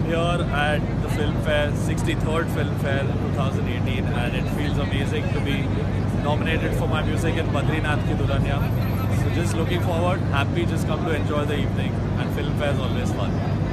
I'm here at the Filmfare, 63rd Filmfare 2018, and it feels amazing to be nominated for my music in Badrinath Ki Dulhania. So just looking forward, happy, just come to enjoy the evening, and Filmfare is always fun.